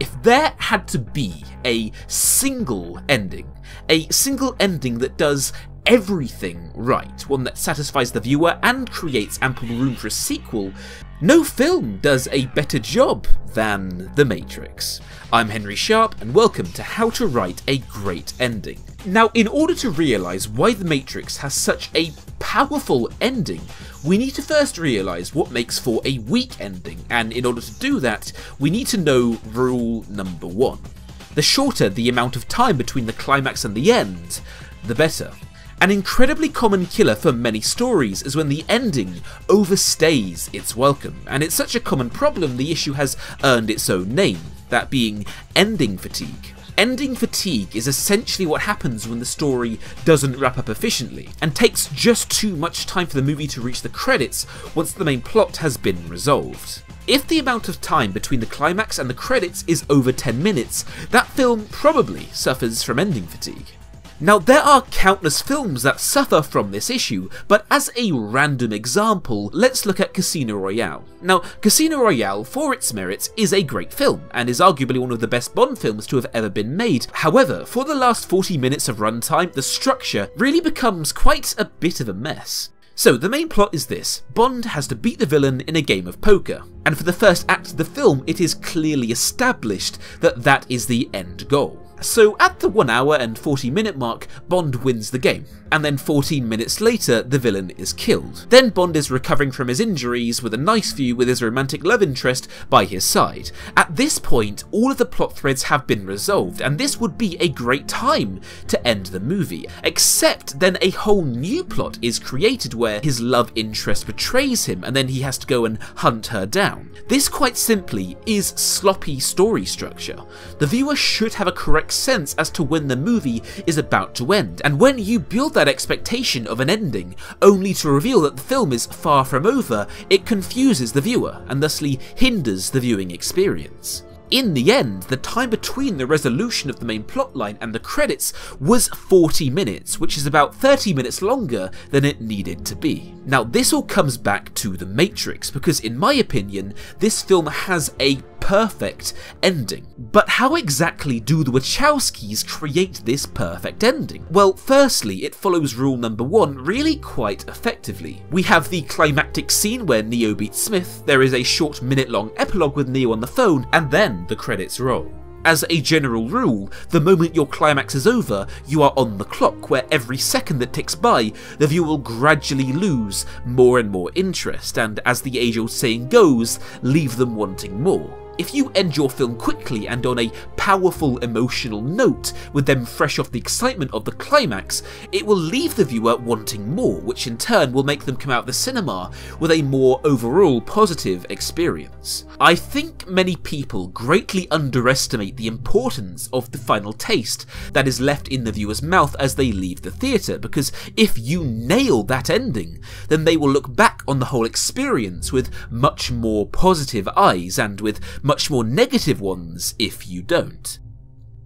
If there had to be a single ending, a single ending that does everything right, one that satisfies the viewer and creates ample room for a sequel, no film does a better job than The Matrix. I'm Henry Sharpe, and welcome to How to Write a Great Ending. Now, in order to realise why The Matrix has such a powerful ending, we need to first realise what makes for a weak ending, and in order to do that, we need to know rule number one. The shorter the amount of time between the climax and the end, the better. An incredibly common killer for many stories is when the ending overstays its welcome, and it's such a common problem the issue has earned its own name, that being ending fatigue. Ending fatigue is essentially what happens when the story doesn't wrap up efficiently, and takes just too much time for the movie to reach the credits once the main plot has been resolved. If the amount of time between the climax and the credits is over 10 minutes, that film probably suffers from ending fatigue. Now, there are countless films that suffer from this issue, but as a random example, let's look at Casino Royale. Now, Casino Royale, for its merits, is a great film, and is arguably one of the best Bond films to have ever been made. However, for the last 40 minutes of runtime, the structure really becomes quite a bit of a mess. So the main plot is this, Bond has to beat the villain in a game of poker, and for the first act of the film it is clearly established that that is the end goal. So at the 1 hour and 40 minute mark, Bond wins the game, and then 14 minutes later, the villain is killed. Then Bond is recovering from his injuries with a nice view with his romantic love interest by his side. At this point, all of the plot threads have been resolved, and this would be a great time to end the movie. Except then a whole new plot is created where his love interest betrays him, and then he has to go and hunt her down. This quite simply is sloppy story structure. The viewer should have a correct sense as to when the movie is about to end, and when you build that expectation of an ending, only to reveal that the film is far from over, it confuses the viewer, and thusly hinders the viewing experience. In the end, the time between the resolution of the main plotline and the credits was 40 minutes, which is about 30 minutes longer than it needed to be. Now this all comes back to The Matrix, because in my opinion, this film has a perfect ending. But how exactly do the Wachowskis create this perfect ending? Well, firstly, it follows rule number one really quite effectively. We have the climactic scene where Neo beats Smith, there is a short minute long epilogue with Neo on the phone, and then the credits roll. As a general rule, the moment your climax is over, you are on the clock, where every second that ticks by, the viewer will gradually lose more and more interest, and as the age old saying goes, leave them wanting more. If you end your film quickly and on a powerful emotional note, with them fresh off the excitement of the climax, it will leave the viewer wanting more, which in turn will make them come out of the cinema with a more overall positive experience. I think many people greatly underestimate the importance of the final taste that is left in the viewer's mouth as they leave the theatre, because if you nail that ending, then they will look back on the whole experience with much more positive eyes and with much more negative ones if you don't.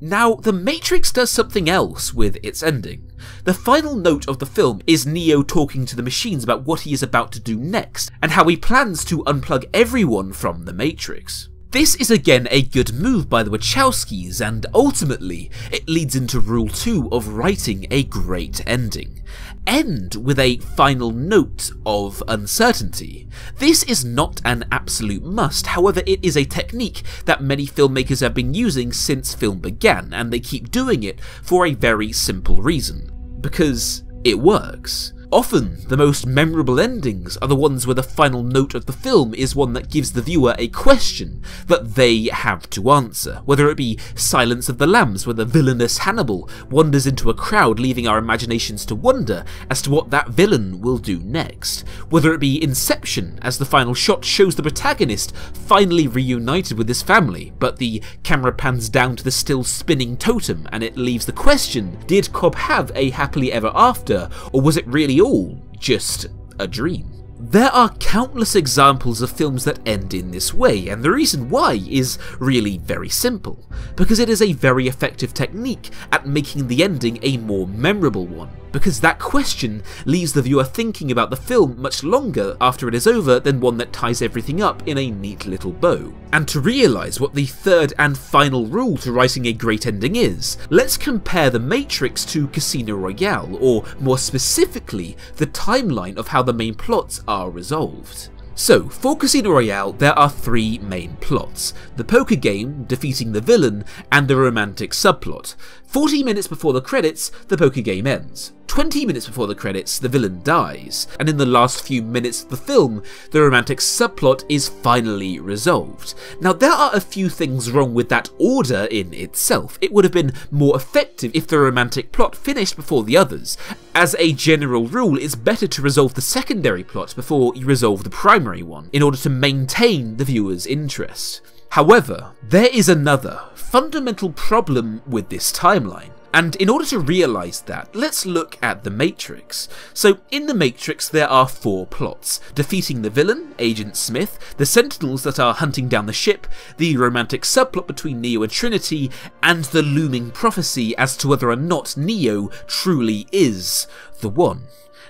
Now, The Matrix does something else with its ending. The final note of the film is Neo talking to the machines about what he is about to do next, and how he plans to unplug everyone from the Matrix. This is again a good move by the Wachowskis, and ultimately, it leads into rule 2 of writing a great ending. End with a final note of uncertainty. This is not an absolute must, however it is a technique that many filmmakers have been using since film began, and they keep doing it for a very simple reason. Because it works. Often, the most memorable endings are the ones where the final note of the film is one that gives the viewer a question that they have to answer, whether it be Silence of the Lambs, where the villainous Hannibal wanders into a crowd, leaving our imaginations to wonder as to what that villain will do next, whether it be Inception, as the final shot shows the protagonist finally reunited with his family, but the camera pans down to the still spinning totem and it leaves the question, did Cobb have a happily ever after, or was it really all just a dream. There are countless examples of films that end in this way, and the reason why is really very simple, because it is a very effective technique at making the ending a more memorable one. Because that question leaves the viewer thinking about the film much longer after it is over than one that ties everything up in a neat little bow. And to realise what the third and final rule to writing a great ending is, let's compare The Matrix to Casino Royale, or more specifically, the timeline of how the main plots are resolved. So, for Casino Royale, there are three main plots the poker game, defeating the villain, and the romantic subplot. 40 minutes before the credits, the poker game ends. 20 minutes before the credits, the villain dies, and in the last few minutes of the film, the romantic subplot is finally resolved. Now, there are a few things wrong with that order in itself. It would have been more effective if the romantic plot finished before the others. As a general rule, it's better to resolve the secondary plot before you resolve the primary one, in order to maintain the viewer's interest. However, there is another fundamental problem with this timeline. And in order to realise that, let's look at The Matrix. So, in The Matrix, there are four plots defeating the villain, Agent Smith, the Sentinels that are hunting down the ship, the romantic subplot between Neo and Trinity, and the looming prophecy as to whether or not Neo truly is the one.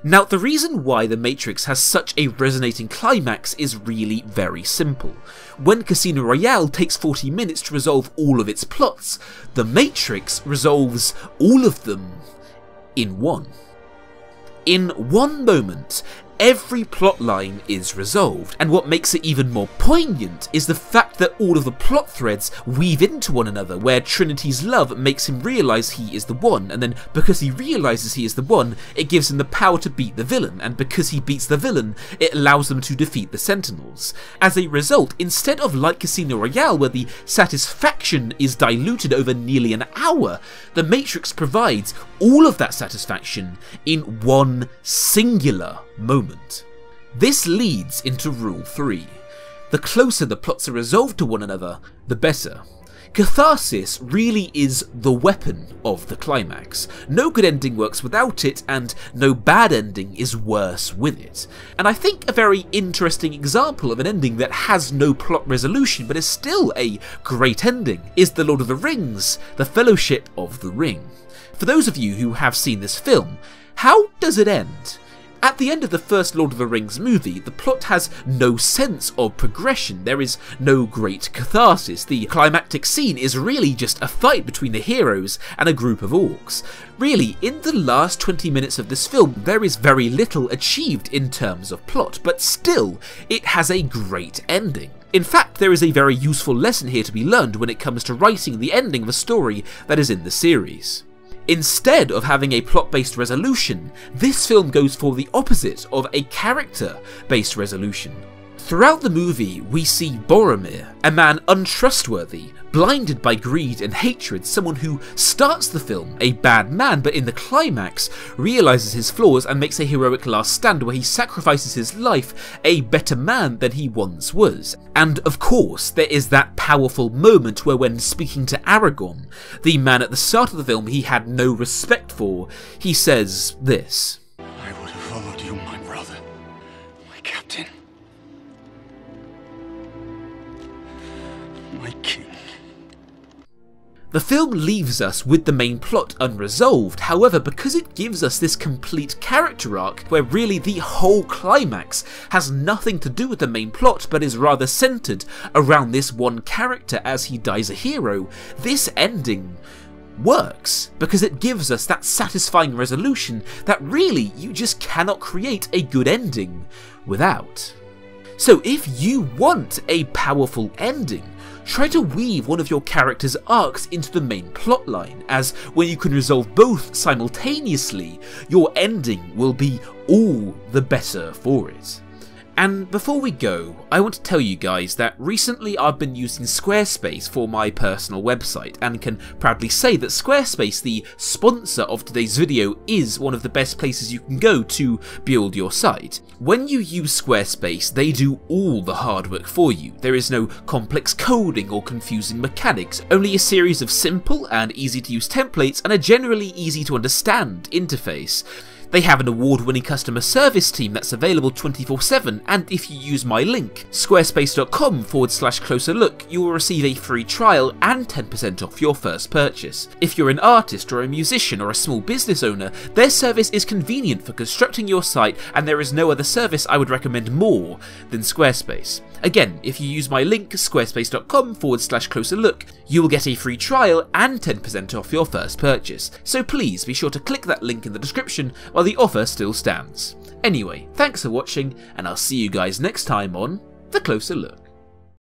Now, the reason why The Matrix has such a resonating climax is really very simple. When Casino Royale takes 40 minutes to resolve all of its plots, The Matrix resolves all of them in one. In one moment, every plotline is resolved, and what makes it even more poignant is the fact that all of the plot threads weave into one another, where Trinity's love makes him realise he is the one, and then because he realises he is the one, it gives him the power to beat the villain, and because he beats the villain, it allows them to defeat the Sentinels. As a result, instead of like Casino Royale, where the satisfaction is diluted over nearly an hour, The Matrix provides all of that satisfaction in one singular moment. This leads into Rule 3. The closer the plots are resolved to one another, the better. Catharsis really is the weapon of the climax. No good ending works without it, and no bad ending is worse with it. And I think a very interesting example of an ending that has no plot resolution but is still a great ending is The Lord of the Rings, The Fellowship of the Ring. For those of you who have seen this film, how does it end? At the end of the first Lord of the Rings movie, the plot has no sense of progression. There is no great catharsis. The climactic scene is really just a fight between the heroes and a group of orcs. Really, in the last 20 minutes of this film, there is very little achieved in terms of plot, but still, it has a great ending. In fact, there is a very useful lesson here to be learned when it comes to writing the ending of a story that is in the series. Instead of having a plot-based resolution, this film goes for the opposite of a character-based resolution. Throughout the movie, we see Boromir, a man untrustworthy, blinded by greed and hatred, someone who starts the film a bad man, but in the climax realizes his flaws and makes a heroic last stand where he sacrifices his life a better man than he once was. And of course, there is that powerful moment where, when speaking to Aragorn, the man at the start of the film he had no respect for, he says this. The film leaves us with the main plot unresolved, however, because it gives us this complete character arc where really the whole climax has nothing to do with the main plot but is rather centered around this one character as he dies a hero, this ending works because it gives us that satisfying resolution that really you just cannot create a good ending without. So if you want a powerful ending, try to weave one of your character's arcs into the main plotline, as when you can resolve both simultaneously, your ending will be all the better for it. And before we go, I want to tell you guys that recently I've been using Squarespace for my personal website and can proudly say that Squarespace, the sponsor of today's video, is one of the best places you can go to build your site. When you use Squarespace, they do all the hard work for you. There is no complex coding or confusing mechanics, only a series of simple and easy to use templates and a generally easy to understand interface. They have an award-winning customer service team that's available 24-7 and if you use my link, squarespace.com forward slash closer look, you will receive a free trial and 10% off your first purchase. If you're an artist or a musician or a small business owner, their service is convenient for constructing your site and there is no other service I would recommend more than Squarespace. Again, if you use my link, squarespace.com forward slash closer look, you will get a free trial and 10% off your first purchase, so please be sure to click that link in the description while the offer still stands. Anyway, thanks for watching, and I'll see you guys next time on The Closer Look.